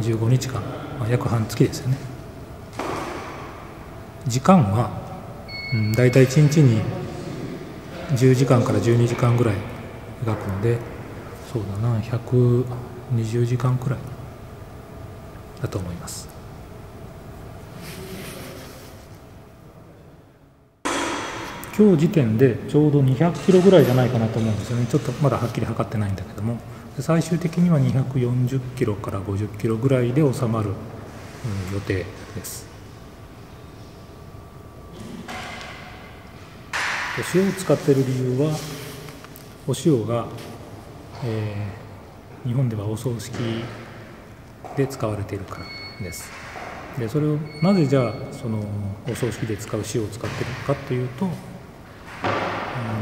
15日間、まあ、約半月ですよね。時間は、うん、大体1日に10時間から12時間ぐらい描くのでそうだな120時間くらいだと思います。今日時点でちょうど200キロぐらいじゃないかなと思うんですよね。ちょっとまだはっきり測ってないんだけども。最終的には240キロから50キロぐらいで収まる、うん、予定です。塩を使っている理由はお塩が、えー、日本ではお葬式で使われているからです。でそれをなぜじゃあそのお葬式で使う塩を使っているかというと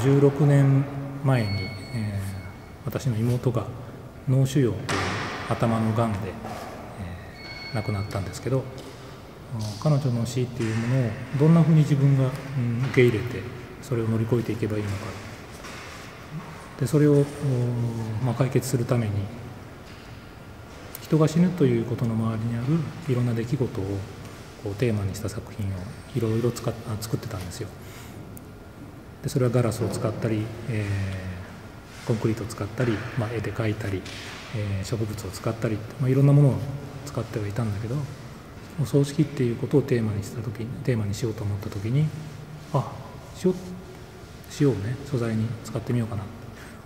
16年前に、えー、私の妹が脳腫瘍という頭のがんで、えー、亡くなったんですけど彼女の死っていうものをどんなふうに自分が、うん、受け入れてそれを乗り越えていけばいいのかでそれを、まあ、解決するために人が死ぬということの周りにあるいろんな出来事をこうテーマにした作品をいろいろ作ってたんですよ。でそれはガラスを使ったり、えー、コンクリートを使ったり、まあ、絵で描いたり、えー、植物を使ったり、まあ、いろんなものを使ってはいたんだけどお葬式っていうことをテーマにした時テーマにしようと思った時にあ塩塩をね素材に使ってみようかな。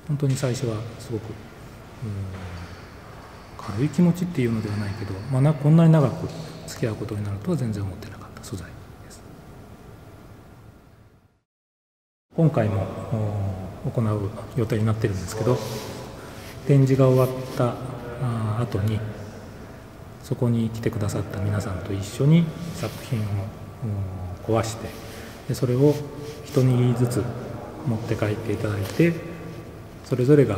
本当に最初はすごく軽い気持ちっていうのではないけど、まあ、こんなに長く付き合うことになるとは全然思ってなかった素材です。今回も行う予定になってるんですけど展示が終わったあ後にそこに来てくださった皆さんと一緒に作品を壊してでそれを一握りずつ持って帰っていただいてそれぞれが、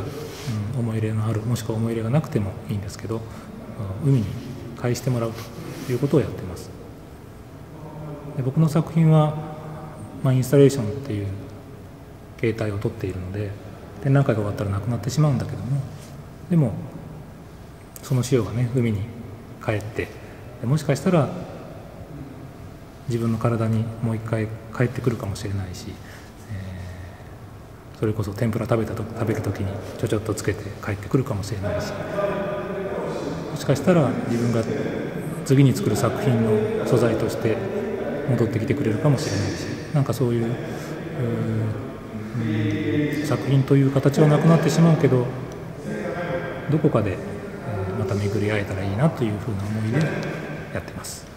うん、思い入れのあるもしくは思い入れがなくてもいいんですけど海に返してもらうということをやってます。で僕の作品は、まあ、インスタレーションっていう携帯を取っているので展覧会が終わったらなくなってしまうんだけどもでもその塩がね海に帰ってもしかしたら自分の体にもう一回帰ってくるかもしれないし、えー、それこそ天ぷら食べたと食べる時にちょちょっとつけて帰ってくるかもしれないしもしかしたら自分が次に作る作品の素材として戻ってきてくれるかもしれないしなんかそういう作品という形はなくなってしまうけどどこかでまた巡り会えたらいいなというふうな思いでやってます。